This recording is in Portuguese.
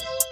you